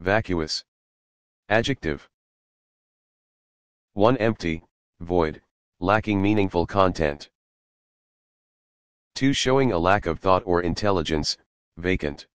vacuous. Adjective. 1. Empty, void, lacking meaningful content. 2. Showing a lack of thought or intelligence, vacant.